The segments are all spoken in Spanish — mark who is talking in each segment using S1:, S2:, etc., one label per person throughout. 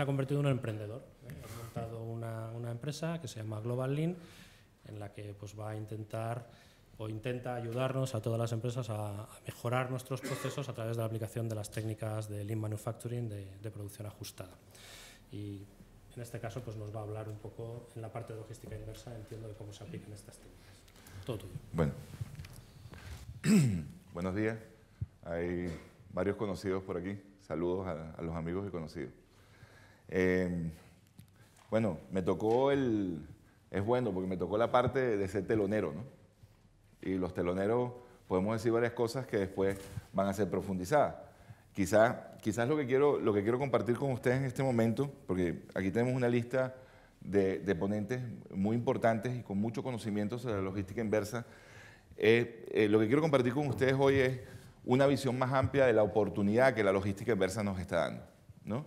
S1: se ha convertido en un emprendedor. Ha montado una, una, empresa que se llama Global Lean, en la que pues, va a intentar o intenta ayudarnos a todas las empresas a, mejorar nuestros procesos a través de la aplicación de las técnicas de Lean Manufacturing de, producción ajustada. Y en este caso pues nos va a hablar un poco en la parte de logística inversa, entiendo de cómo se aplican estas técnicas. Todo tuyo.
S2: Bueno, buenos días. Hay varios conocidos por aquí. Saludos a, los amigos y conocidos. Eh, bueno, me tocó el... Es bueno porque me tocó la parte de ser telonero, ¿no? y los teloneros podemos decir varias cosas que después van a ser profundizadas. Quizá, quizás lo que, quiero, lo que quiero compartir con ustedes en este momento, porque aquí tenemos una lista de, ponentes muy importantes y con mucho conocimiento sobre la logística inversa, eh, eh, lo que quiero compartir con ustedes hoy es una visión más amplia de la oportunidad que la logística inversa nos está dando. ¿no?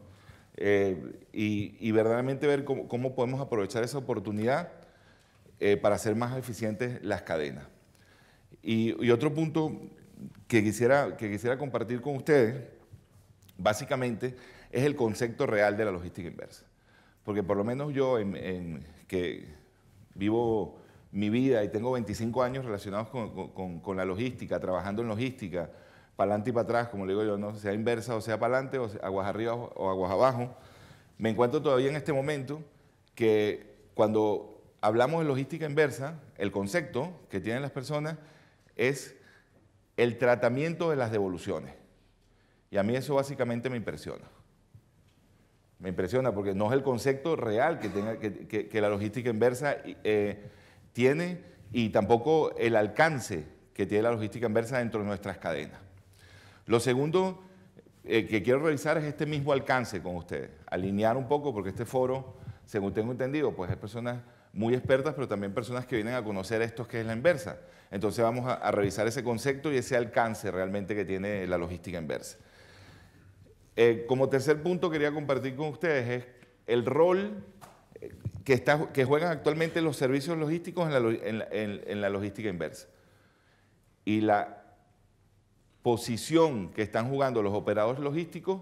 S2: Eh, y, verdaderamente ver cómo, podemos aprovechar esa oportunidad para hacer más eficientes las cadenas. Y, otro punto que quisiera, que quisiera compartir con ustedes, básicamente, es el concepto real de la logística inversa. Porque por lo menos yo, en, que vivo mi vida y tengo 25 años relacionados con, la logística, trabajando en logística, para adelante y para atrás, como le digo yo, ¿no? sea inversa o sea para adelante, o aguas arriba o aguas abajo, me encuentro todavía en este momento que cuando hablamos de logística inversa, el concepto que tienen las personas es el tratamiento de las devoluciones. Y a mí eso básicamente me impresiona. Me impresiona porque no es el concepto real que, la logística inversa eh, tiene y tampoco el alcance que tiene la logística inversa dentro de nuestras cadenas. Lo segundo eh, que quiero revisar es este mismo alcance con ustedes, alinear un poco porque este foro, según tengo entendido, pues es personas muy expertas, pero también personas que vienen a conocer esto que es la inversa. Entonces vamos a, revisar ese concepto y ese alcance realmente que tiene la logística inversa. Eh, como tercer punto quería compartir con ustedes es el rol eh, que, juegan actualmente los servicios logísticos en la, logística inversa y la posición que están jugando los operadores logísticos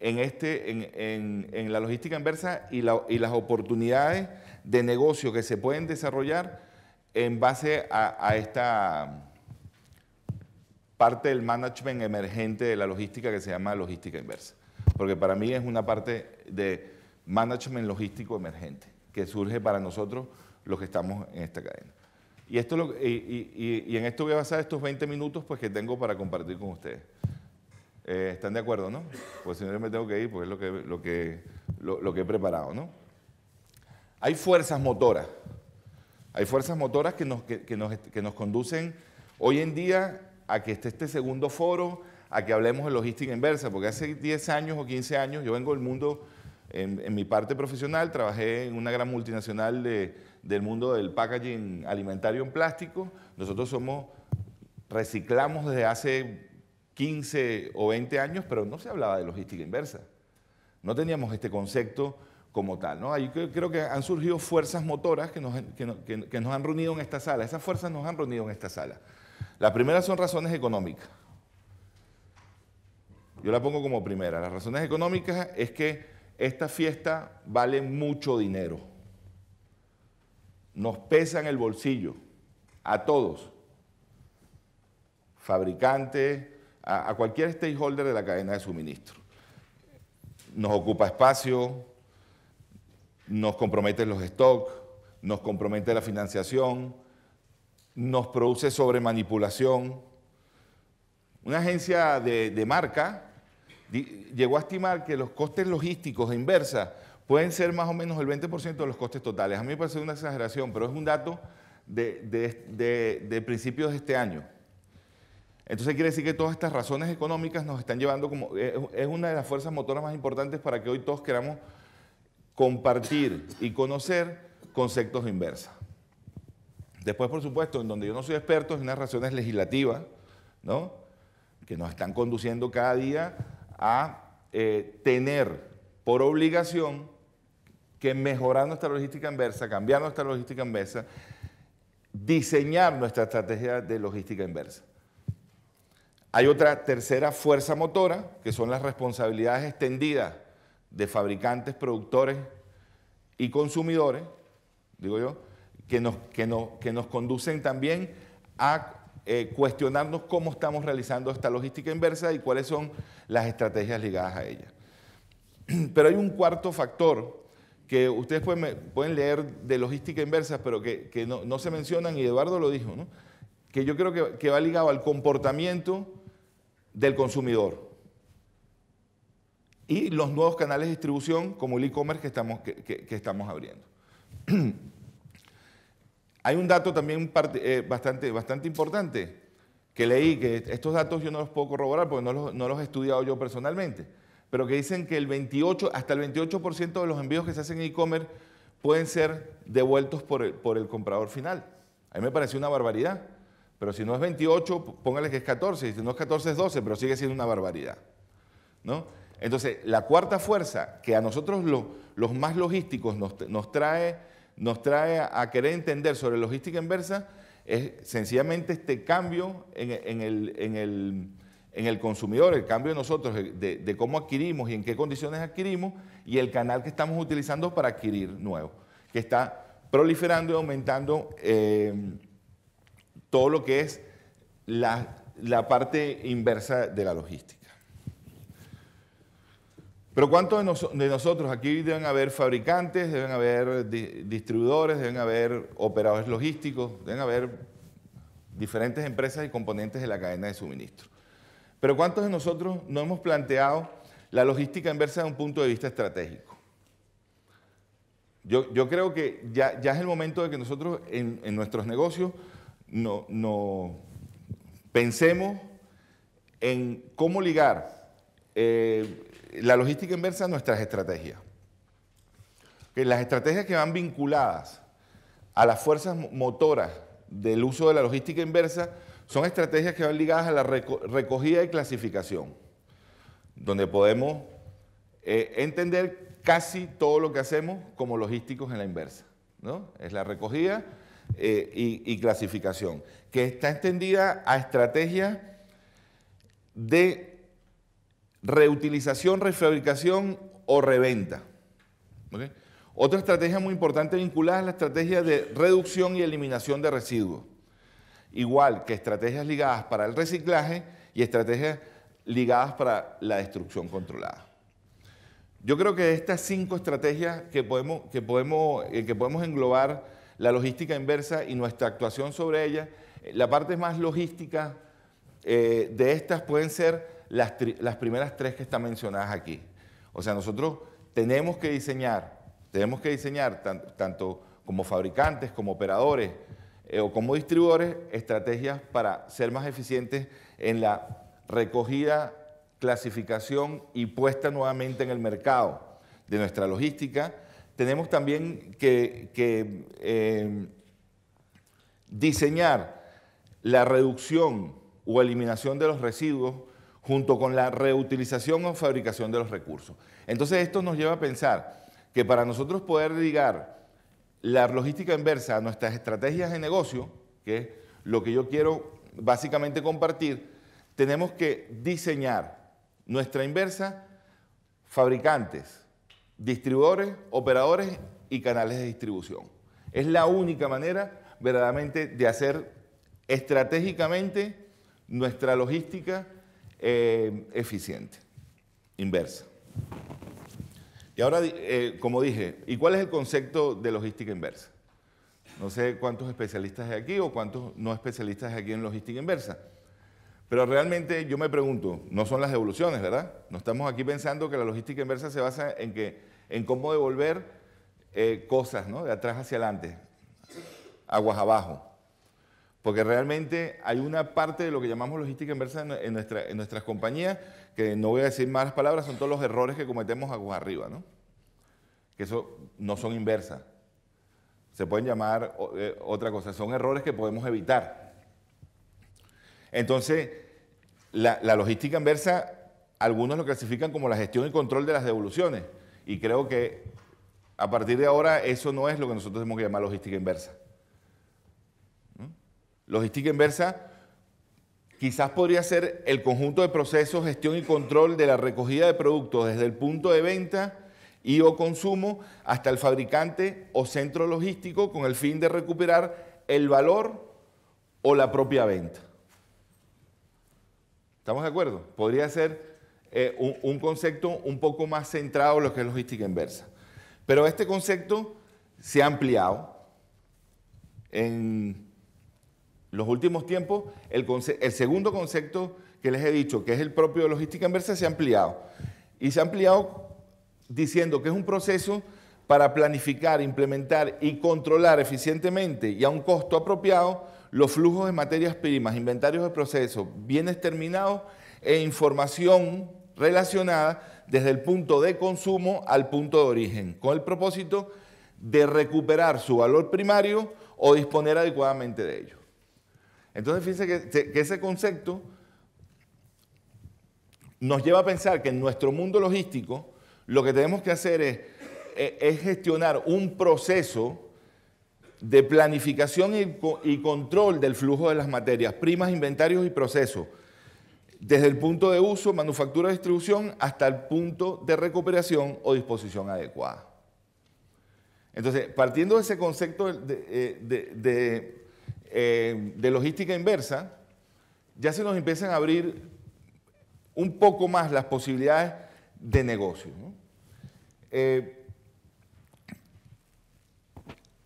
S2: en, este, en, la logística inversa y, y las oportunidades de negocio que se pueden desarrollar en base a, esta parte del management emergente de la logística que se llama logística inversa. Porque para mí es una parte de management logístico emergente que surge para nosotros los que estamos en esta cadena. Y, esto y, en esto voy a basar estos 20 minutos pues, que tengo para compartir con ustedes. Eh, ¿Están de acuerdo, no? Pues si no me tengo que ir, pues es lo que, lo que, lo que he preparado, ¿no? Hay fuerzas motoras. Hay fuerzas motoras que nos, que, nos, conducen hoy en día a que esté este segundo foro, a que hablemos de logística inversa, porque hace 10 años o 15 años yo vengo del mundo, en, mi parte profesional, trabajé en una gran multinacional del mundo del packaging alimentario en plástico. Nosotros somos, reciclamos desde hace 15 o 20 años, pero no se hablaba de logística inversa. No teníamos este concepto como tal. ¿no? Ahí creo que han surgido fuerzas motoras que nos, que, nos han reunido en esta sala. Esas fuerzas nos han reunido en esta sala. La primera son razones económicas. Yo la pongo como primera. Las razones económicas es que esta fiesta vale mucho dinero. Nos pesa en el bolsillo, a todos, fabricantes, a, cualquier stakeholder de la cadena de suministro. Nos ocupa espacio, nos compromete los stocks, nos compromete la financiación, nos produce sobremanipulación. Una agencia de, marca llegó a estimar que los costes logísticos de inversa pueden ser más o menos el 20% de los costes totales. A mí me parece una exageración, pero es un dato de, principios de este año. Entonces quiere decir que todas estas razones económicas nos están llevando como... Es una de las fuerzas motoras más importantes para que hoy todos queramos compartir y conocer conceptos inversa. Después, por supuesto, en donde yo no soy experto, en unas razones legislativas, ¿no? que nos están conduciendo cada día a eh, tener por obligación que mejorar nuestra logística inversa, cambiar nuestra logística inversa, diseñar nuestra estrategia de logística inversa. Hay otra tercera fuerza motora, que son las responsabilidades extendidas de fabricantes, productores y consumidores, digo yo, que nos, que que nos conducen también a eh, cuestionarnos cómo estamos realizando esta logística inversa y cuáles son las estrategias ligadas a ella. Pero hay un cuarto factor que ustedes pueden, leer de logística inversa, pero que, no, se mencionan, y Eduardo lo dijo, que yo creo que, va ligado al comportamiento del consumidor. Y los nuevos canales de distribución, como el e-commerce que estamos, abriendo. Hay un dato también eh, bastante, importante que leí, que estos datos yo no los puedo corroborar porque no no los he estudiado yo personalmente, pero que dicen que el 28, hasta el 28% de los envíos que se hacen en e-commerce pueden ser devueltos por el, por el comprador final. A mí me pareció una barbaridad. Pero si no es 28, póngale que es 14, y si no es 14 es 12, pero sigue siendo una barbaridad. ¿no? Entonces, la cuarta fuerza que a nosotros los más logísticos nos, trae, nos trae a querer entender sobre logística inversa es sencillamente este cambio en, el, consumidor, el cambio de nosotros, de, cómo adquirimos y en qué condiciones adquirimos, y el canal que estamos utilizando para adquirir nuevo, que está proliferando y aumentando. Eh, todo lo que es la, parte inversa de la logística. Pero ¿cuántos de, nosotros aquí deben haber fabricantes, deben haber distribuidores, deben haber operadores logísticos, deben haber diferentes empresas y componentes de la cadena de suministro? Pero ¿cuántos de nosotros no hemos planteado la logística inversa desde un punto de vista estratégico? Yo, creo que ya, es el momento de que nosotros en nuestros negocios no, pensemos en cómo ligar eh, la logística inversa a nuestras estrategias. Que las estrategias que van vinculadas a las fuerzas motoras del uso de la logística inversa son estrategias que van ligadas a la recogida y clasificación, donde podemos eh, entender casi todo lo que hacemos como logísticos en la inversa. ¿no? Es la recogida, eh, y, clasificación, que está extendida a estrategias de reutilización, refabricación o reventa. Otra estrategia muy importante vinculada es la estrategia de reducción y eliminación de residuos. Igual que estrategias ligadas para el reciclaje y estrategias ligadas para la destrucción controlada. Yo creo que estas cinco estrategias que podemos, que podemos, eh, que podemos englobar la logística inversa y nuestra actuación sobre ella. La parte más logística eh, de estas pueden ser las, primeras tres que están mencionadas aquí. O sea, nosotros tenemos que diseñar, tenemos que diseñar tanto como fabricantes, como operadores eh, o como distribuidores, estrategias para ser más eficientes en la recogida, clasificación y puesta nuevamente en el mercado de nuestra logística tenemos también que, eh, diseñar la reducción o eliminación de los residuos junto con la reutilización o fabricación de los recursos. Entonces esto nos lleva a pensar que para nosotros poder ligar la logística inversa a nuestras estrategias de negocio, que es lo que yo quiero básicamente compartir, tenemos que diseñar nuestra inversa fabricantes, distribuidores, operadores y canales de distribución. Es la única manera verdaderamente de hacer estratégicamente nuestra logística eh, eficiente, inversa. Ahora, eh, como dije, ¿y cuál es el concepto de logística inversa? No sé cuántos especialistas hay aquí o cuántos no especialistas hay aquí en logística inversa. Pero realmente yo me pregunto, no son las devoluciones, ¿verdad? No estamos aquí pensando que la logística inversa se basa en, que, en cómo devolver eh, cosas ¿no? de atrás hacia adelante, aguas abajo. Porque realmente hay una parte de lo que llamamos logística inversa en, nuestra, en nuestras compañías, que no voy a decir malas palabras, son todos los errores que cometemos aguas arriba, ¿no? Que eso no son inversas. Se pueden llamar eh, otra cosa, son errores que podemos evitar. Entonces, la, logística inversa, algunos lo clasifican como la gestión y control de las devoluciones. Y creo que a partir de ahora eso no es lo que nosotros tenemos que llamar logística inversa. Logística inversa quizás podría ser el conjunto de procesos, gestión y control de la recogida de productos desde el punto de venta y o consumo hasta el fabricante o centro logístico con el fin de recuperar el valor o la propia venta. ¿Estamos de acuerdo? Podría ser eh, un, un, concepto un poco más centrado en lo que es logística inversa. Pero este concepto se ha ampliado. En los últimos tiempos, el, el segundo concepto que les he dicho, que es el propio de logística inversa, se ha ampliado. Y se ha ampliado diciendo que es un proceso para planificar, implementar y controlar eficientemente y a un costo apropiado los flujos de materias primas, inventarios de procesos, bienes terminados e información relacionada desde el punto de consumo al punto de origen, con el propósito de recuperar su valor primario o disponer adecuadamente de ello. Entonces, fíjense que, ese concepto nos lleva a pensar que en nuestro mundo logístico lo que tenemos que hacer es, es gestionar un proceso de planificación y, control del flujo de las materias, primas, inventarios y procesos, desde el punto de uso, manufactura, distribución, hasta el punto de recuperación o disposición adecuada. Entonces, partiendo de ese concepto de, eh, de, logística inversa, ya se nos empiezan a abrir un poco más las posibilidades de negocio. Eh,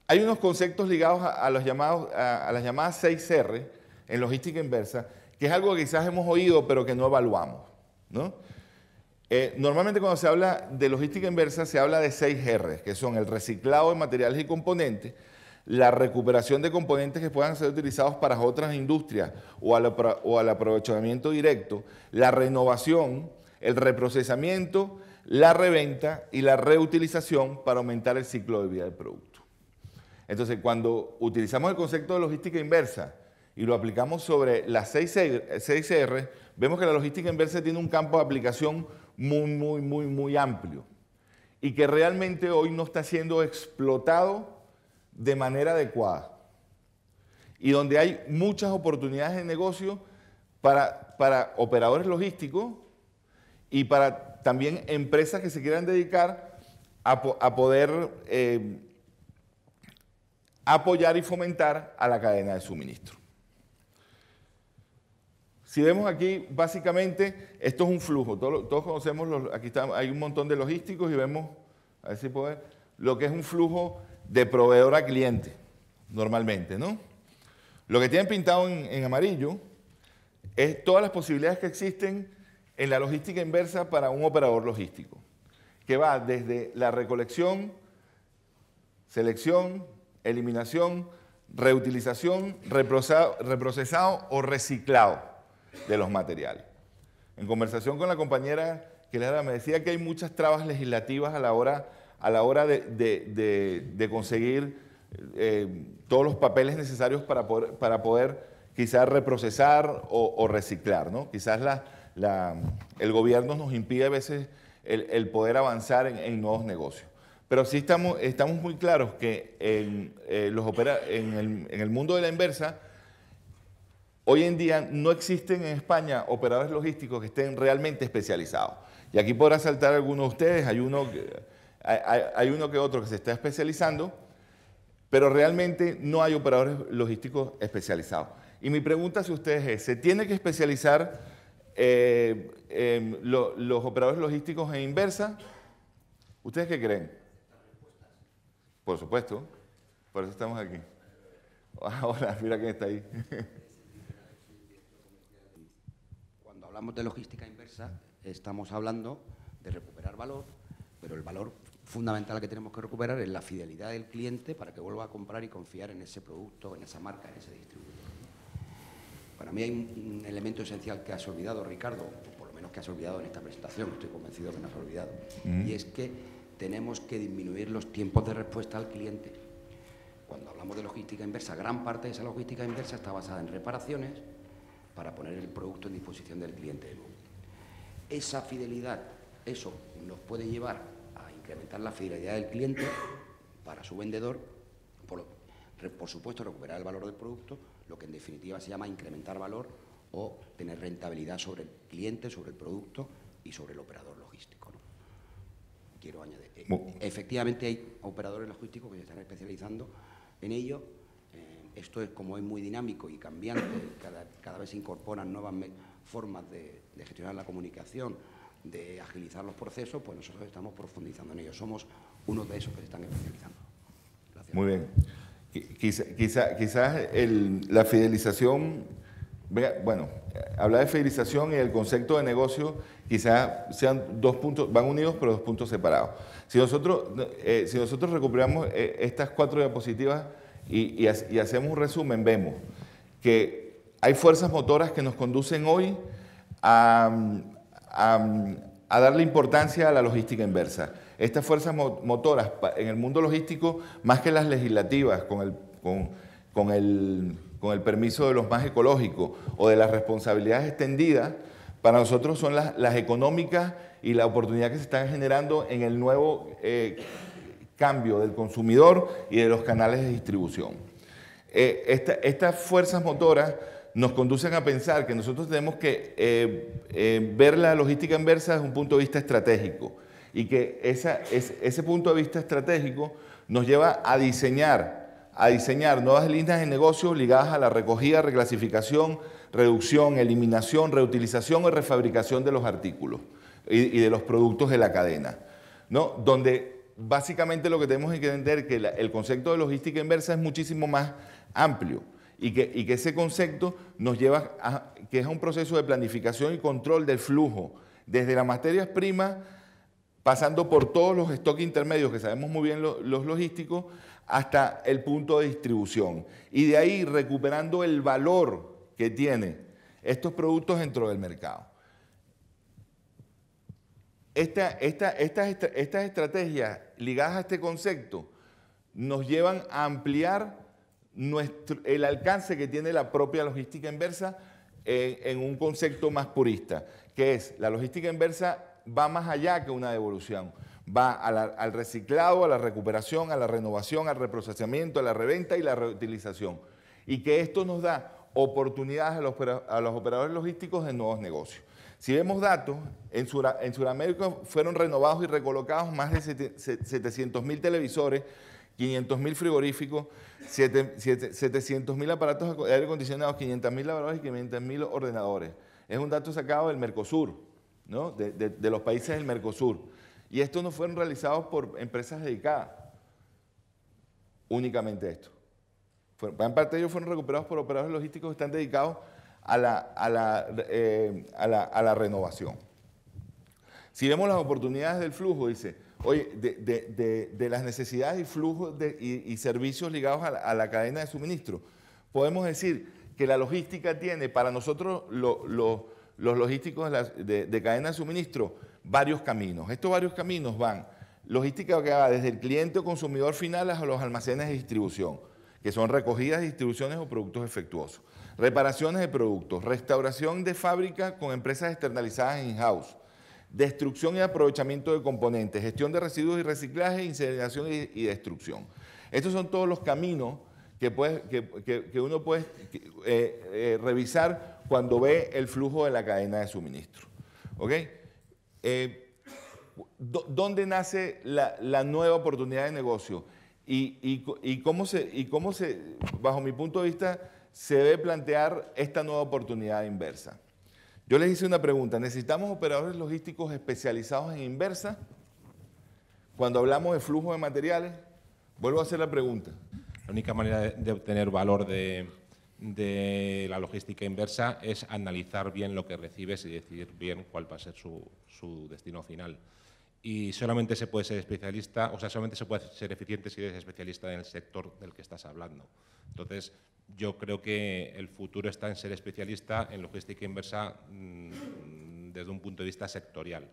S2: hay unos conceptos ligados a, los llamados, a, las llamadas 6R en logística inversa, que es algo que quizás hemos oído pero que no evaluamos. Eh, normalmente cuando se habla de logística inversa se habla de 6R, que son el reciclado de materiales y componentes, la recuperación de componentes que puedan ser utilizados para otras industrias o al, aprovechamiento directo, la renovación, el reprocesamiento, la reventa y la reutilización para aumentar el ciclo de vida del producto. Entonces, cuando utilizamos el concepto de logística inversa y lo aplicamos sobre las 6R, vemos que la logística inversa tiene un campo de aplicación muy, muy, muy, muy amplio y que realmente hoy no está siendo explotado de manera adecuada y donde hay muchas oportunidades de negocio para, para operadores logísticos y para también empresas que se quieran dedicar a, poder eh, apoyar y fomentar a la cadena de suministro. Si vemos aquí, básicamente, esto es un flujo. Todos, conocemos, los, aquí hay un montón de logísticos y vemos, a ver si puede, lo que es un flujo de proveedor a cliente, normalmente, ¿no? Lo que tienen pintado en, amarillo es todas las posibilidades que existen en la logística inversa para un operador logístico, que va desde la recolección, selección, eliminación, reutilización, reprocesado, o reciclado de los materiales. En conversación con la compañera que le me decía que hay muchas trabas legislativas a la hora, a la hora de, conseguir eh, todos los papeles necesarios para poder, para poder quizás reprocesar o, reciclar. ¿no? Quizás el gobierno nos impide a veces el, poder avanzar en nuevos negocios. Pero sí estamos, estamos muy claros que en, eh, los en, el, en el mundo de la inversa, hoy en día no existen en España operadores logísticos que estén realmente especializados. Y aquí podrá saltar alguno de ustedes, hay uno, hay, uno que otro que se está especializando, pero realmente no hay operadores logísticos especializados. Y mi pregunta hacia ustedes es, ¿se tiene que especializar eh, los operadores logísticos en inversa? ¿Ustedes qué creen? Por supuesto, por eso estamos aquí. Ahora, mira quién está ahí.
S3: Cuando hablamos de logística inversa, estamos hablando de recuperar valor, pero el valor fundamental que tenemos que recuperar es la fidelidad del cliente para que vuelva a comprar y confiar en ese producto, en esa marca, en ese distribuidor. Para mí hay un elemento esencial que has olvidado, Ricardo, o por lo menos que has olvidado en esta presentación, estoy convencido que no has olvidado, mm. y es que tenemos que disminuir los tiempos de respuesta al cliente. Cuando hablamos de logística inversa, gran parte de esa logística inversa está basada en reparaciones para poner el producto en disposición del cliente Esa fidelidad, eso nos puede llevar incrementar la fidelidad del cliente para su vendedor, por, por supuesto recuperar el valor del producto, lo que en definitiva se llama incrementar valor o tener rentabilidad sobre el cliente, sobre el producto y sobre el operador logístico. Quiero añadir. Eh, efectivamente hay operadores logísticos que se están especializando en ello. Eh, esto es como es muy dinámico y cambiante, cada, vez se incorporan nuevas formas de, gestionar la comunicación, de agilizar los procesos, pues nosotros estamos profundizando en ello. Somos uno de esos que se están especializando.
S2: Muy bien. Quizá, quizás la fidelización, bueno, hablar de fidelización y el concepto de negocio quizás sean dos puntos, van unidos pero dos puntos separados. Si nosotros, eh, si nosotros recuperamos eh, estas cuatro diapositivas y, hacemos un resumen, vemos que hay fuerzas motoras que nos conducen hoy a, a darle importancia a la logística inversa estas fuerzas motoras en el mundo logístico, más que las legislativas, con el, con, el, con el permiso de los más ecológicos o de las responsabilidades extendidas, para nosotros son las, las económicas y la oportunidad que se están generando en el nuevo eh, cambio del consumidor y de los canales de distribución. Eh, estas fuerzas motoras nos conducen a pensar que nosotros tenemos que eh, ver la logística inversa desde un punto de vista estratégico y que ese punto de vista estratégico nos lleva a diseñar, a diseñar nuevas líneas de negocio ligadas a la recogida, reclasificación, reducción, eliminación, reutilización o refabricación de los artículos y, de los productos de la cadena, ¿no? donde básicamente lo que tenemos que entender es que el concepto de logística inversa es muchísimo más amplio y que, ese concepto nos lleva a que es un proceso de planificación y control del flujo desde las materias primas pasando por todos los stocks intermedios que sabemos muy bien los logísticos, hasta el punto de distribución. Y de ahí recuperando el valor que tienen estos productos dentro del mercado. estas estrategias ligadas a este concepto nos llevan a ampliar el alcance que tiene la propia logística inversa en, en un concepto más purista, que es la logística inversa va más allá que una devolución. Va al reciclado, a la recuperación, a la renovación, al reprocesamiento, a la reventa y la reutilización. Y que esto nos da oportunidades a los, operadores logísticos de nuevos negocios. Si vemos datos, en, Sudamérica fueron renovados y recolocados más de 700 mil televisores, 500 mil frigoríficos, 700 mil aparatos de aire acondicionados, 500 mil lavadores y 500 mil ordenadores. Es un dato sacado del Mercosur de, los países del Mercosur. Y estos no fueron realizados por empresas dedicadas únicamente a esto. En parte de ellos fueron recuperados por operadores logísticos que están dedicados a la, a la, eh, a la, renovación. Si vemos las oportunidades del flujo, dice, oye, de, las necesidades y flujos y, servicios ligados a la, cadena de suministro, podemos decir que la logística tiene para nosotros lo, los logísticos de, cadena de suministro varios caminos. Estos varios caminos van, logística que va desde el cliente o consumidor final hasta los almacenes de distribución, que son recogidas, distribuciones o productos efectuosos. Reparaciones de productos, restauración de fábrica con empresas externalizadas in-house, destrucción y aprovechamiento de componentes, gestión de residuos y reciclaje, incineración y, destrucción. Estos son todos los caminos que, uno puede eh, eh, revisar cuando ve el flujo de la cadena de suministro. ¿Ok? Eh, ¿Dónde nace la, nueva oportunidad de negocio? Y, cómo se, y cómo se, bajo mi punto de vista, se debe plantear esta nueva oportunidad inversa. Yo les hice una pregunta, ¿necesitamos operadores logísticos especializados en inversa? Cuando hablamos de flujo de materiales, vuelvo a hacer la pregunta.
S4: La única manera de obtener valor de, la logística inversa es analizar bien lo que recibes y decidir bien cuál va a ser su, destino final. Y solamente se puede ser especialista, o sea, solamente se puede ser eficiente si eres especialista en el sector del que estás hablando. Entonces, yo creo que el futuro está en ser especialista en logística inversa mm, desde un punto de vista sectorial.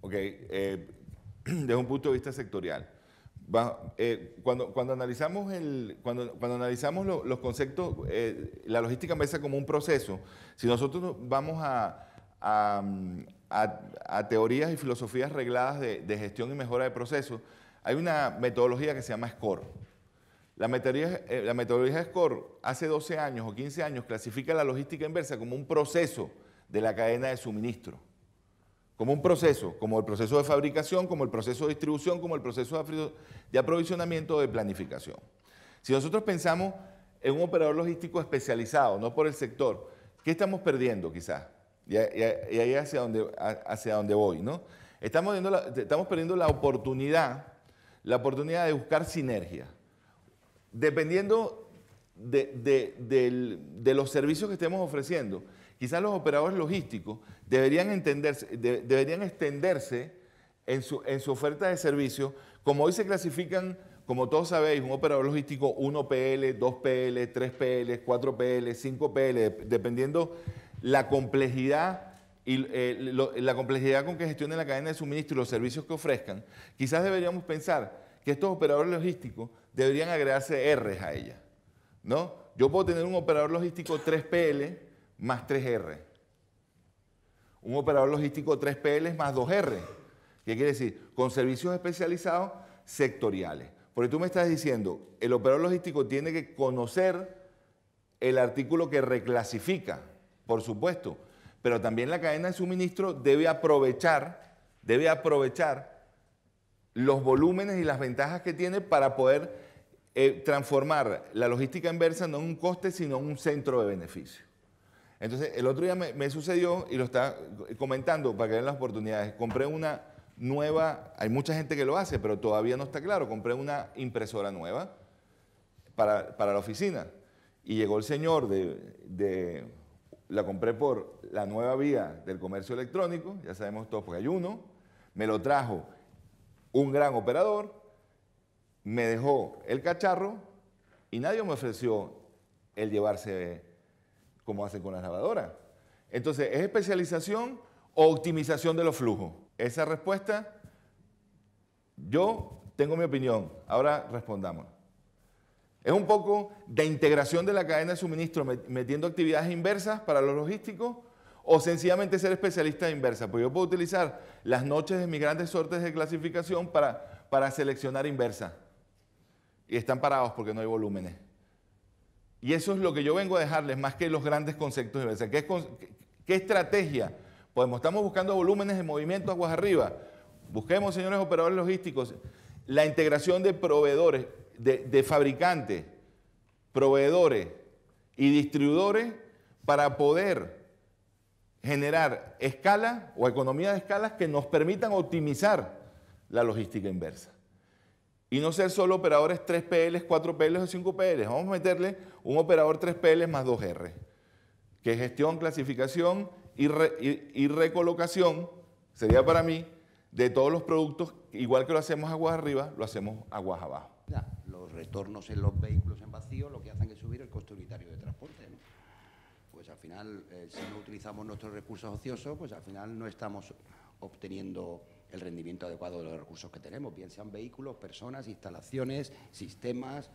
S2: Ok, eh, desde un punto de vista sectorial. Eh, cuando, cuando, analizamos, el, cuando, cuando analizamos los conceptos, eh, la logística empieza como un proceso. Si nosotros vamos a, a, teorías y filosofías regladas de, gestión y mejora de procesos, hay una metodología que se llama SCORE. La metodología, eh, SCORE hace 12 años o 15 años clasifica la logística inversa como un proceso de la cadena de suministro. Como un proceso, como el proceso de fabricación, como el proceso de distribución, como el proceso de aprovisionamiento o de planificación. Si nosotros pensamos en un operador logístico especializado, no por el sector, ¿qué estamos perdiendo quizás? Y, ahí hacia donde, hacia donde voy, ¿no? Estamos, estamos perdiendo la oportunidad, la oportunidad de buscar sinergia dependiendo de, los servicios que estemos ofreciendo, quizás los operadores logísticos deberían, entenderse, deberían extenderse en su, oferta de servicios, como hoy se clasifican, como todos sabéis, un operador logístico 1PL, 2PL, 3PL, 4PL, 5PL, dependiendo la complejidad y eh, la complejidad con que gestionen la cadena de suministro y los servicios que ofrezcan, quizás deberíamos pensar que estos operadores logísticos deberían agregarse R's a ella. ¿no? Yo puedo tener un operador logístico 3PL más 3R. Un operador logístico 3PL más 2R. ¿Qué quiere decir? Con servicios especializados sectoriales. Porque tú me estás diciendo, el operador logístico tiene que conocer el artículo que reclasifica, por supuesto, pero también la cadena de suministro debe aprovechar, debe aprovechar los volúmenes y las ventajas que tiene para poder eh, transformar la logística inversa no en un coste, sino en un centro de beneficio. Entonces, el otro día me, sucedió y lo está comentando para que vean las oportunidades. Compré una nueva, hay mucha gente que lo hace, pero todavía no está claro. Compré una impresora nueva para, la oficina. Y llegó el señor de, la compré por la nueva vía del comercio electrónico, ya sabemos todos, porque hay uno, me lo trajo un gran operador, me dejó el cacharro y nadie me ofreció el llevarse como hacen con las lavadoras. Entonces, ¿es especialización o optimización de los flujos? Esa respuesta, yo tengo mi opinión. Ahora respondamos. Es un poco de integración de la cadena de suministro metiendo actividades inversas para los logísticos o sencillamente ser especialista inversa. Pues yo puedo utilizar las noches de mis grandes sortes de clasificación para, para seleccionar inversa y están parados porque no hay volúmenes. Y eso es lo que yo vengo a dejarles, más que los grandes conceptos de ¿Qué, ¿Qué estrategia? Pues estamos buscando volúmenes de movimiento aguas arriba. Busquemos, señores operadores logísticos, la integración de proveedores, de, fabricantes, proveedores y distribuidores para poder generar escala o economía de escalas que nos permitan optimizar la logística inversa y no ser solo operadores 3PL, 4PL o 5PL. Vamos a meterle un operador 3PL más 2R, que es gestión, clasificación y, recolocación, sería para mí, de todos los productos, igual que lo hacemos aguas arriba, lo hacemos aguas abajo.
S3: los retornos en los vehículos en vacío lo que hacen es subir el costo unitario de transporte. Pues al final, eh, si no utilizamos nuestros recursos ociosos, pues al final no estamos obteniendo el rendimiento adecuado de los recursos que tenemos, bien sean vehículos, personas, instalaciones, sistemas,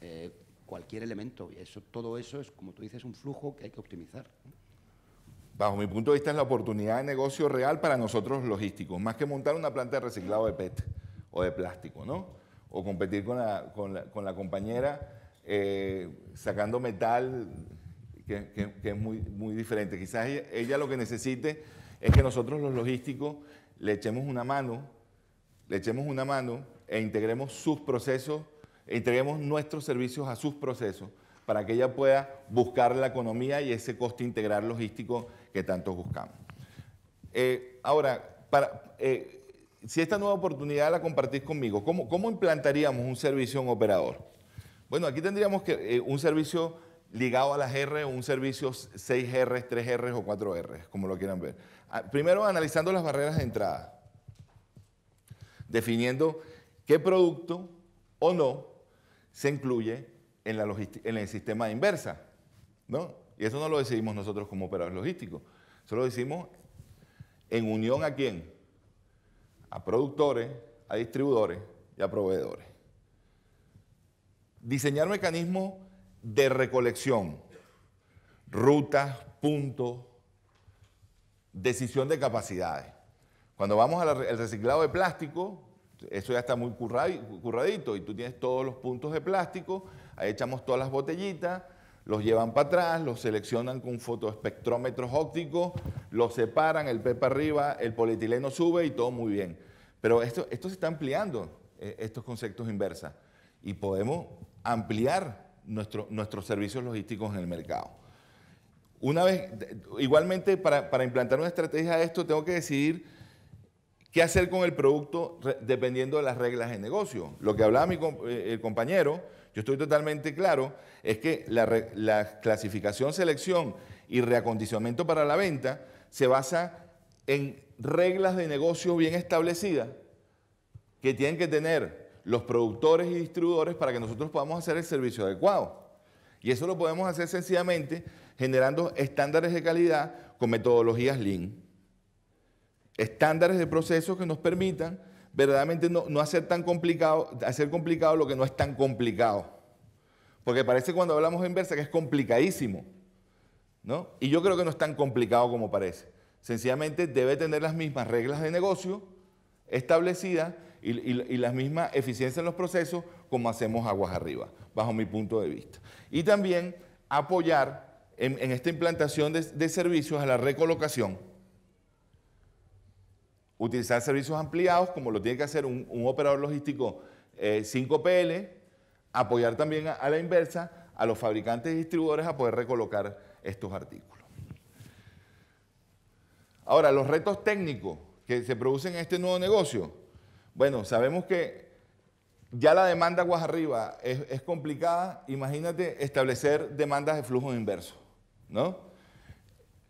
S3: eh, cualquier elemento. Eso, todo eso es, como tú dices, un flujo que hay que optimizar.
S2: Bajo mi punto de vista es la oportunidad de negocio real para nosotros logísticos, más que montar una planta de reciclado de PET o de plástico, ¿no? O competir con la, compañera eh, sacando metal, que, es muy diferente. Quizás ella lo que necesite es que nosotros los logísticos le echemos una mano, le echemos una mano e integremos sus procesos, integremos nuestros servicios a sus procesos para que ella pueda buscar la economía y ese coste integral logístico que tanto buscamos. Eh, ahora, eh, si esta nueva oportunidad la compartís conmigo, ¿cómo, ¿cómo, implantaríamos un servicio un operador? Bueno, aquí tendríamos que, eh, un servicio ligado a las R, un servicio 6R, 3R o 4R, como lo quieran ver. Ah, primero, analizando las barreras de entrada, definiendo qué producto o no se incluye en, el sistema inversa. ¿no? Y eso no lo decidimos nosotros como operadores logísticos. Eso lo decimos en unión a quién? A productores, a distribuidores y a proveedores. Diseñar mecanismos de recolección, rutas, puntos, decisión de capacidades. Cuando vamos al reciclado de plástico, Eso ya está muy curradito y tú tienes todos los puntos de plástico, ahí echamos todas las botellitas, los llevan para atrás, los seleccionan con fotoespectrómetros ópticos, los separan, el P para arriba, el polietileno sube y todo muy bien. Pero esto, se está ampliando, eh, estos conceptos inversa, y podemos ampliar nuestro, nuestros servicios logísticos en el mercado. Una vez, igualmente, para, implantar una estrategia de esto, tengo que decidir qué hacer con el producto dependiendo de las reglas de negocio. Lo que hablaba mi, eh, el compañero, yo estoy totalmente claro, es que la, clasificación, selección y reacondicionamiento para la venta se basa en reglas de negocio bien establecidas que tienen que tener los productores y distribuidores para que nosotros podamos hacer el servicio adecuado. Y eso lo podemos hacer sencillamente generando estándares de calidad con metodologías Lean. Estándares de procesos que nos permitan verdaderamente no, hacer tan complicado, hacer complicado lo que no es tan complicado. Porque parece cuando hablamos de inversa que es complicadísimo. ¿no? Y yo creo que no es tan complicado como parece. Sencillamente debe tener las mismas reglas de negocio establecidas y, la misma eficiencia en los procesos como hacemos aguas arriba, bajo mi punto de vista. Y también apoyar en, esta implantación de servicios a la recolocación utilizar servicios ampliados, como lo tiene que hacer un, operador logístico 5PL, eh, apoyar también a, la inversa a los fabricantes y distribuidores a poder recolocar estos artículos. Ahora, los retos técnicos que se producen en este nuevo negocio. Bueno, sabemos que ya la demanda aguas arriba es, complicada. Imagínate establecer demandas de flujo inverso, ¿no?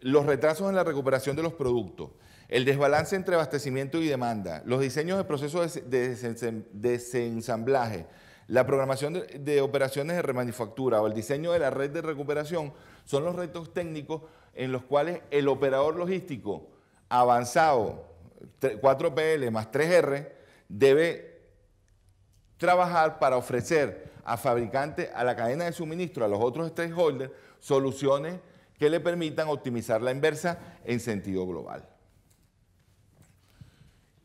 S2: Los retrasos en la recuperación de los productos el desbalance entre abastecimiento y demanda, los diseños de procesos de desensamblaje, la programación de, operaciones de remanufactura o el diseño de la red de recuperación son los retos técnicos en los cuales el operador logístico avanzado, 4PL más 3R, debe trabajar para ofrecer a fabricantes, a la cadena de suministro, a los otros stakeholders, soluciones que le permitan optimizar la inversa en sentido global.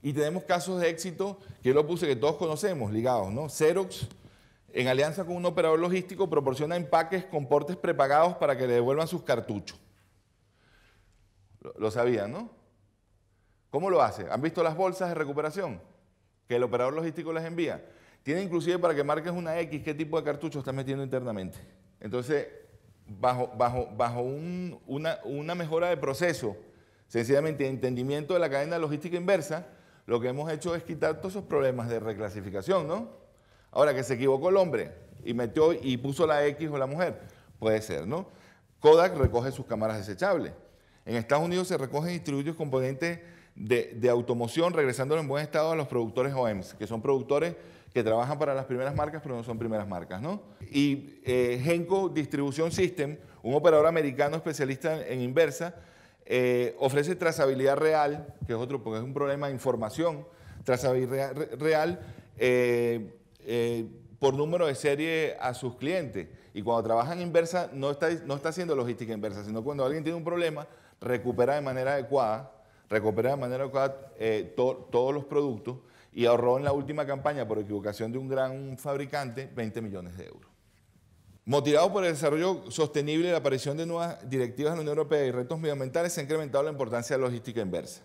S2: Y tenemos casos de éxito que lo puse que todos conocemos, ligados, ¿no? Xerox, en alianza con un operador logístico, proporciona empaques con portes prepagados para que le devuelvan sus cartuchos. Lo, sabían, ¿no? ¿Cómo lo hace? ¿Han visto las bolsas de recuperación que el operador logístico les envía? Tiene inclusive para que marques una X qué tipo de cartucho estás metiendo internamente. Entonces, bajo, una mejora de proceso, sencillamente de entendimiento de la cadena logística inversa, lo que hemos hecho es quitar todos esos problemas de reclasificación, ¿no? Ahora, que se equivocó el hombre y metió y puso la X o la mujer, puede ser, ¿no? Kodak recoge sus cámaras desechables. En Estados Unidos se recogen y distribuyen componentes de, automoción, regresándolo en buen estado a los productores OEMs, que son productores que trabajan para las primeras marcas, pero no son primeras marcas, ¿no? Y eh, Genco Distribution System, un operador americano especialista en inversa, eh, ofrece trazabilidad real, que es otro, porque es un problema de información, trazabilidad real eh, eh, por número de serie a sus clientes. Y cuando trabajan inversa, no está, no está haciendo logística inversa, sino cuando alguien tiene un problema, recupera de manera adecuada, recupera de manera adecuada todos los productos y ahorró en la última campaña, por equivocación de un gran fabricante, 20 millones de euros. Motivado por el desarrollo sostenible y la aparición de nuevas directivas de la Unión Europea y retos medioambientales, se ha incrementado la importancia de la logística inversa.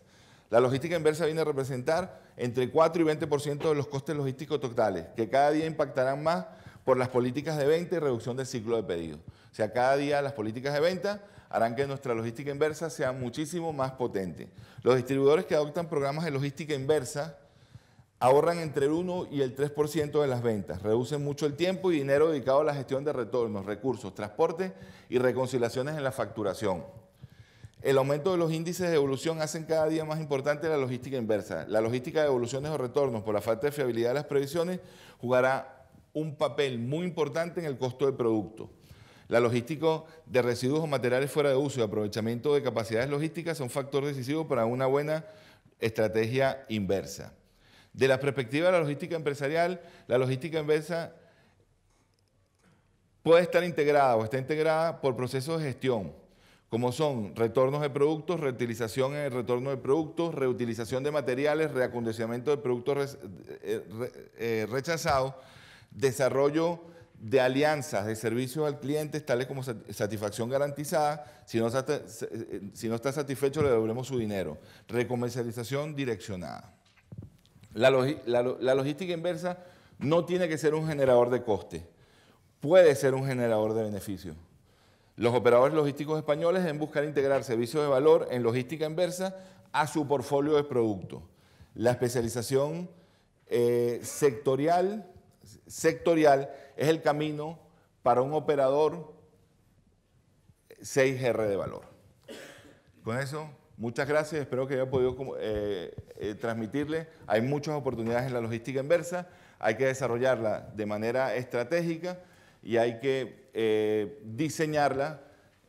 S2: La logística inversa viene a representar entre 4 y 20% de los costes logísticos totales, que cada día impactarán más por las políticas de venta y reducción del ciclo de pedido. O sea, cada día las políticas de venta harán que nuestra logística inversa sea muchísimo más potente. Los distribuidores que adoptan programas de logística inversa ahorran entre el 1 y el 3% de las ventas, reducen mucho el tiempo y dinero dedicado a la gestión de retornos, recursos, transporte y reconciliaciones en la facturación. El aumento de los índices de evolución hacen cada día más importante la logística inversa. La logística de evoluciones o retornos por la falta de fiabilidad de las previsiones jugará un papel muy importante en el costo del producto. La logística de residuos o materiales fuera de uso y aprovechamiento de capacidades logísticas son factor decisivo para una buena estrategia inversa. De la perspectiva de la logística empresarial, la logística inversa puede estar integrada o está integrada por procesos de gestión, como son retornos de productos, reutilización en el retorno de productos, reutilización de materiales, reacondicionamiento de productos eh, eh, rechazados, desarrollo de alianzas de servicios al cliente, tales como satisfacción garantizada. Si no, eh, si no está satisfecho, le devolvemos su dinero. Recomercialización direccionada. La, la, logística inversa no tiene que ser un generador de coste, puede ser un generador de beneficio. Los operadores logísticos españoles deben buscar integrar servicios de valor en logística inversa a su portfolio de productos. La especialización eh, sectorial, sectorial es el camino para un operador 6R de valor. Con eso, muchas gracias. Espero que haya podido eh, eh, transmitirle. Hay muchas oportunidades en la logística inversa. Hay que desarrollarla de manera estratégica y hay que eh, diseñarla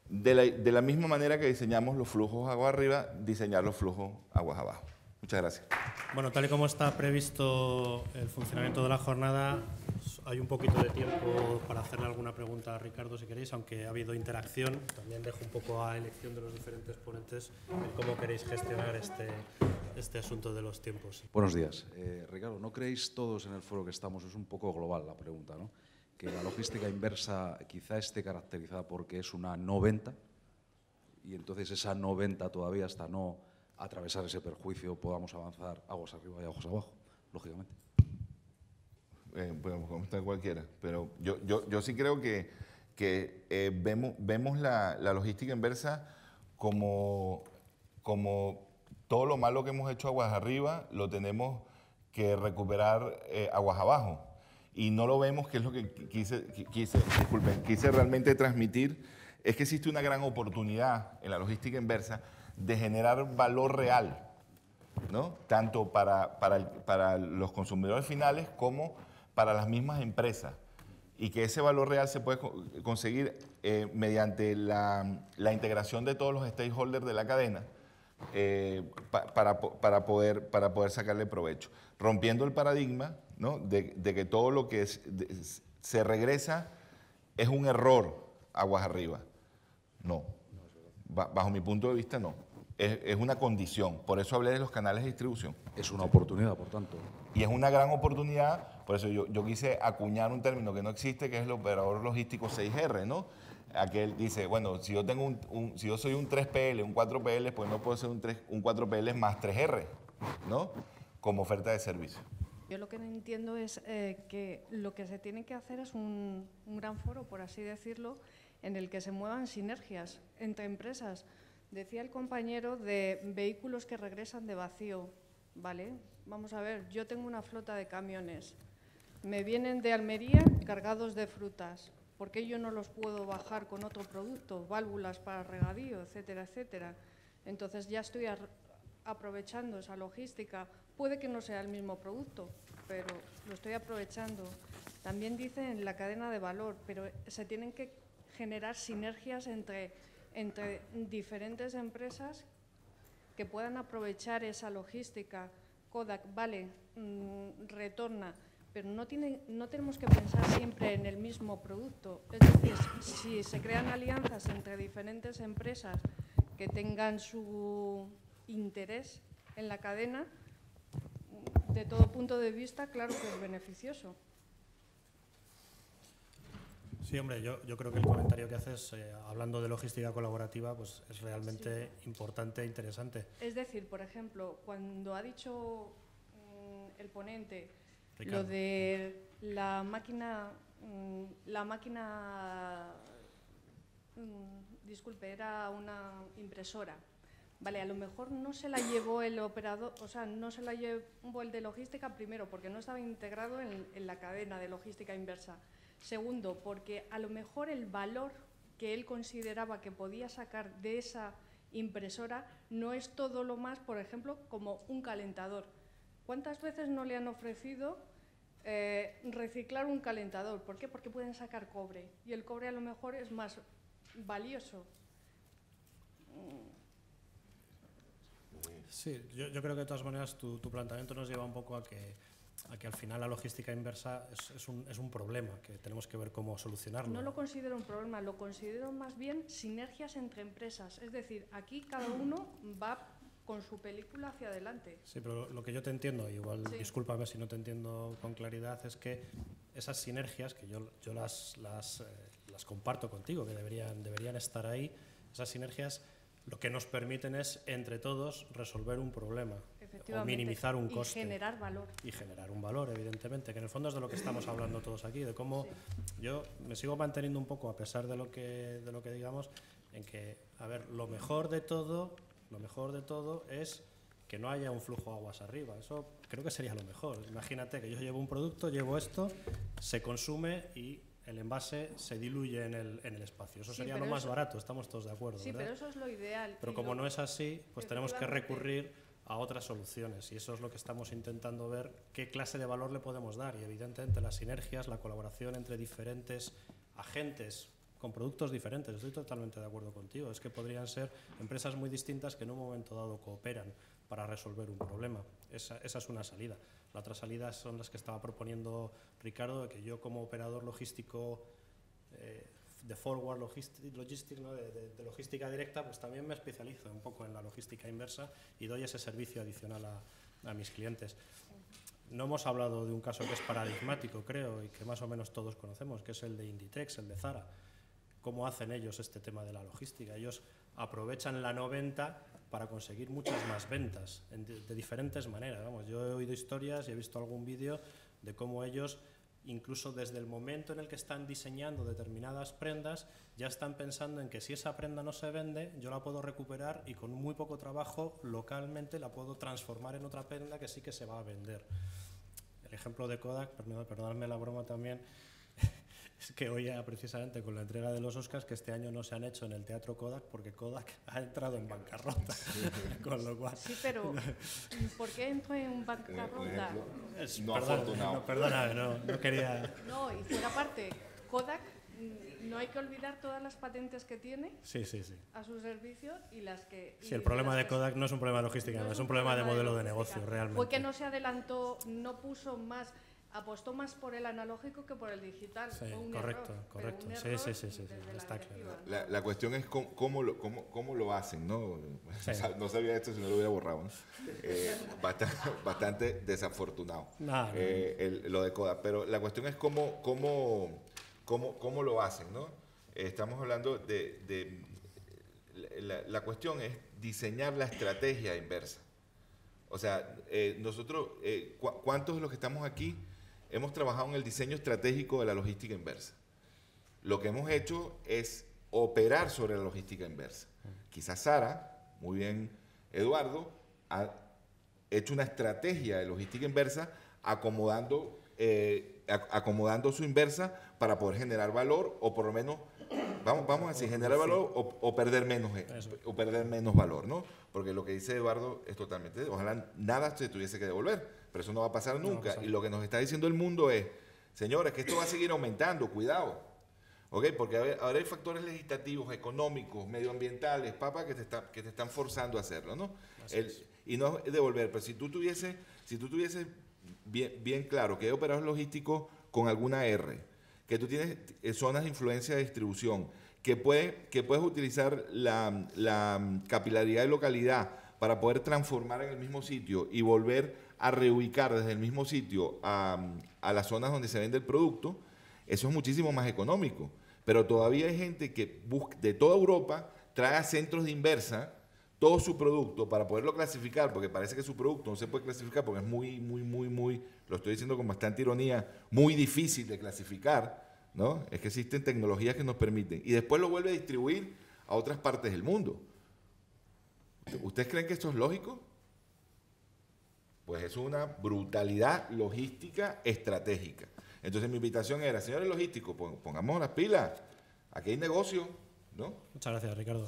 S2: de la, misma manera que diseñamos los flujos agua arriba, diseñar los flujos aguas abajo. Muchas gracias.
S1: Bueno, tal y como está previsto el funcionamiento de la jornada, hay un poquito de tiempo para hacerle alguna pregunta a Ricardo, si queréis, aunque ha habido interacción. También dejo un poco a elección de los diferentes ponentes cómo queréis gestionar este, este asunto de los tiempos.
S5: Buenos días. Eh, Ricardo, ¿no creéis todos en el foro que estamos? Es un poco global la pregunta, ¿no? que la logística inversa quizá esté caracterizada porque es una no venta y entonces esa no venta todavía hasta no atravesar ese perjuicio podamos avanzar aguas arriba y aguas abajo, lógicamente.
S2: Eh, podemos contestar cualquiera, pero yo, yo, yo sí creo que, que eh, vemos, vemos la, la, logística inversa como, como todo lo malo que hemos hecho aguas arriba lo tenemos que recuperar eh, aguas abajo y no lo vemos, que es lo que quise, quise, disculpen, quise realmente transmitir, es que existe una gran oportunidad en la logística inversa de generar valor real, ¿no? tanto para, para, para los consumidores finales como para las mismas empresas. Y que ese valor real se puede conseguir eh, mediante la, la, integración de todos los stakeholders de la cadena eh, para, para, poder, para poder sacarle provecho. Rompiendo el paradigma de, que todo lo que se regresa es un error aguas arriba. No. Bajo mi punto de vista, no. Es, una condición. Por eso hablé de los canales de distribución.
S5: Es una oportunidad, por tanto.
S2: Y es una gran oportunidad. Por eso yo, quise acuñar un término que no existe, que es el operador logístico 6R, ¿no? Aquel dice, bueno, si yo, tengo un, si yo soy un 3PL, un 4PL, pues no puedo ser un, 3, un 4PL más 3R, ¿no? Como oferta de servicio.
S6: Yo lo que entiendo es eh, que lo que se tiene que hacer es un, gran foro, por así decirlo, en el que se muevan sinergias entre empresas. Decía el compañero de vehículos que regresan de vacío, ¿vale? Vamos a ver, yo tengo una flota de camiones, me vienen de Almería cargados de frutas, ¿por qué yo no los puedo bajar con otro producto, válvulas para regadío, etcétera, etcétera? Entonces ya estoy aprovechando esa logística Puede que no sea el mismo producto, pero lo estoy aprovechando. También dice en la cadena de valor, pero se tienen que generar sinergias entre, entre diferentes empresas que puedan aprovechar esa logística. Kodak, vale, mm, retorna, pero no, tenemos que pensar siempre en el mismo producto. Es decir, si se crean alianzas entre diferentes empresas que tengan su interés en la cadena, de todo punto de vista, claro que es beneficioso.
S1: Sí, hombre, yo, creo que el comentario que haces, eh, hablando de logística colaborativa, pues es realmente importante e interesante.
S6: Es decir, por ejemplo, cuando ha dicho mm, el ponente lo de la máquina, mm, la máquina, mm, disculpe, era una impresora Vale, a lo mejor no se la llevó el operador, o sea, no se la llevó el de logística primero, porque no estaba integrado en, la cadena de logística inversa. Segundo, porque a lo mejor el valor que él consideraba que podía sacar de esa impresora no es todo lo más, por ejemplo, como un calentador. ¿Cuántas veces no le han ofrecido eh, reciclar un calentador? ¿Por qué? Porque pueden sacar cobre y el cobre a lo mejor es más valioso.
S1: Sí, yo, creo que de todas maneras tu, planteamiento nos lleva un poco a que a que al final la logística inversa es, es, un, es un problema que tenemos que ver cómo solucionarlo.
S6: No lo considero un problema, lo considero más bien sinergias entre empresas. Es decir, aquí cada uno va con su película hacia adelante.
S1: Sí, pero lo que yo te entiendo, igual
S6: Sí.
S1: discúlpame si no te entiendo con claridad, es que esas sinergias, que yo, yo las, las, eh, las comparto contigo, que deberían, deberían estar ahí, esas sinergias lo que nos permiten es, entre todos, resolver un problema o minimizar un
S6: y
S1: coste.
S6: generar valor.
S1: y generar un valor, evidentemente, que en el fondo es de lo que estamos hablando todos aquí, de cómo yo me sigo manteniendo un poco, a pesar de lo que, de lo que digamos, en que, a ver, lo mejor de todo, lo mejor de todo es que no haya un flujo de aguas arriba. Eso creo que sería lo mejor. Imagínate que yo llevo un producto, llevo esto, se consume y el envase se diluye en el, en el espacio. Eso
S6: Sí,
S1: sería lo más
S6: eso-
S1: barato, estamos todos de acuerdo,
S6: Sí,
S1: ¿verdad?
S6: pero eso es lo ideal.
S1: Pero como
S6: lo-
S1: no es así, pues tenemos que recurrir a otras soluciones y eso es lo que estamos intentando ver, qué clase de valor le podemos dar y evidentemente las sinergias, la colaboración entre diferentes agentes con productos diferentes, estoy totalmente de acuerdo contigo, es que podrían ser empresas muy distintas que en un momento dado cooperan para resolver un problema, esa, esa es una salida. La otra salida son las que estaba proponiendo Ricardo, de que yo como operador logístico eh, de forward logistic, logistic, ¿no? de, de- de logística directa, pues también me especializo un poco en la logística inversa y doy ese servicio adicional a, a mis clientes. No hemos hablado de un caso que es paradigmático, creo, y que más o menos todos conocemos, que es el de Inditex, el de Zara. ¿Cómo hacen ellos este tema de la logística? Ellos aprovechan la no venta para conseguir muchas más ventas en de, diferentes maneras. Vamos, yo he oído historias y he visto algún vídeo de cómo ellos, incluso desde el momento en el que están diseñando determinadas prendas, ya están pensando en que si esa prenda no se vende, yo la puedo recuperar y con muy poco trabajo localmente la puedo transformar en otra prenda que sí que se va a vender. El ejemplo de Kodak, perdonadme la broma también, que oía precisamente con la entrega de los Oscars que este año no se han hecho en el Teatro Kodak porque Kodak ha entrado en bancarrota. con lo cual.
S6: Sí, pero ¿por qué entro en bancarrota?
S1: es-
S2: no
S1: perdona,
S2: afortunado.
S1: no, perdóname, no, no quería.
S6: No, y fuera parte, Kodak, mm, no hay que olvidar todas las patentes que tiene
S1: Sí, sí, sí.
S6: a su servicio y las que...
S1: Sí, el problema de Kodak no es un problema de logística,
S6: no
S1: es un problema de modelo de negocio, realmente.
S6: Fue que no se adelantó, no puso más, apostó más por el analógico que por el digital.
S1: Sí,
S6: Fue un
S1: correcto,
S6: error,
S1: correcto.
S6: un
S1: Sí, sí, sí, sí, está claro.
S2: La, la cuestión es cómo, cómo lo, cómo, cómo lo hacen, ¿no?
S1: Sí.
S2: No sabía esto si no lo hubiera borrado, ¿no? Eh, bastante, bastante desafortunado eh, el- lo de Kodak. Pero la cuestión es cómo, cómo, cómo, cómo lo hacen, ¿no? Eh, estamos hablando de... de- la, la cuestión es diseñar la estrategia inversa. O sea, eh, nosotros, eh, ¿cu- ¿cuántos de los que estamos aquí hemos trabajado en el diseño estratégico de la logística inversa? Lo que hemos hecho es operar sobre la logística inversa. Quizás Sara, muy bien Eduardo, ha hecho una estrategia de logística inversa acomodando, eh, ac- acomodando su inversa para poder generar valor o por lo menos, vamos, vamos a decir, generar valor o, o perder menos, eh,
S1: Eso.
S2: o perder menos valor, ¿no? Porque lo que dice Eduardo es totalmente, ojalá nada se tuviese que devolver, pero eso no va a pasar
S1: va a
S2: nunca.
S1: pasar.
S2: Y lo que nos está diciendo el mundo es, señores, que esto va a seguir aumentando, cuidado. ¿Ok? Porque a ahora hay factores legislativos, económicos, medioambientales, papá, que te, está- que te están forzando a hacerlo, ¿no? El- y no es devolver, pero si tú tuvieses, si tú tuvieses bien, bien claro que hay operadores logísticos con alguna R, que tú tienes eh, zonas de influencia de distribución, que, puede, que puedes utilizar la, la capilaridad de localidad para poder transformar en el mismo sitio y volver a reubicar desde el mismo sitio a, a las zonas donde se vende el producto, eso es muchísimo más económico. Pero todavía hay gente que busca, de toda Europa trae a centros de inversa todo su producto para poderlo clasificar, porque parece que su producto no se puede clasificar porque es muy, muy, muy, muy, lo estoy diciendo con bastante ironía, muy difícil de clasificar, ¿no? Es que existen tecnologías que nos permiten. Y después lo vuelve a distribuir a otras partes del mundo. ¿Ustedes creen que esto es lógico? Pues es una brutalidad logística estratégica. Entonces mi invitación era, señores logísticos, pon- pongamos las pilas, aquí hay negocio, ¿no?
S1: Muchas gracias, Ricardo.